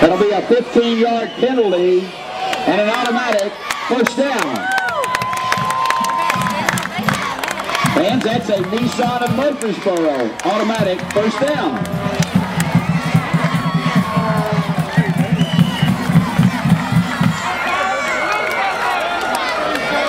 That'll be a 15-yard penalty and an automatic first down. And that's a Nissan of Murfreesboro automatic first down.